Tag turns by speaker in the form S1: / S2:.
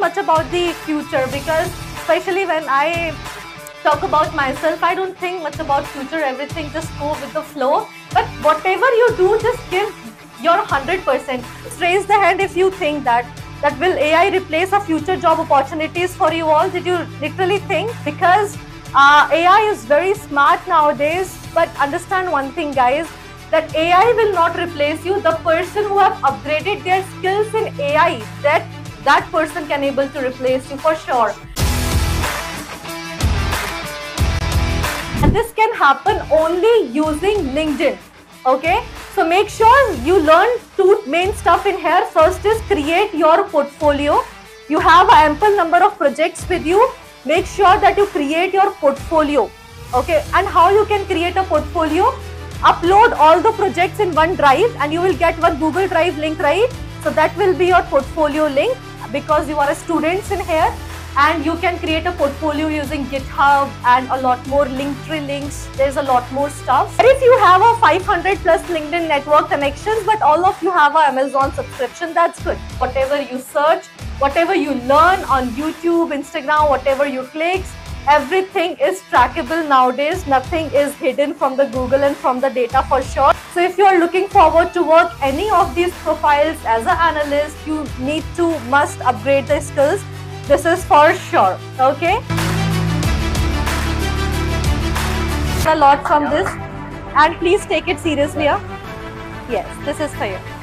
S1: about the future because especially when I talk about myself, I don't think much about future, everything, just go with the flow. But whatever you do, just give your 100%. Just raise the hand if you think that that will AI replace our future job opportunities for you all? Did you literally think? Because uh, AI is very smart nowadays, but understand one thing, guys, that AI will not replace you. The person who have upgraded their skills in AI, that that person can able to replace you for sure. And this can happen only using LinkedIn. Okay, so make sure you learn two main stuff in here. First is create your portfolio. You have ample number of projects with you. Make sure that you create your portfolio. Okay, and how you can create a portfolio? Upload all the projects in one drive and you will get one Google Drive link, right? So that will be your portfolio link because you are a students in here and you can create a portfolio using GitHub and a lot more Linktree links. There's a lot more stuff. And if you have a 500 plus LinkedIn network connections, but all of you have a Amazon subscription, that's good. Whatever you search, whatever you learn on YouTube, Instagram, whatever you click, everything is trackable nowadays. Nothing is hidden from the Google and from the data for sure. So if you are looking forward to work any of these profiles as an analyst, you need to must upgrade the skills this is for sure. Okay. A lot from this, and please take it seriously. Huh? Yes, this is for you.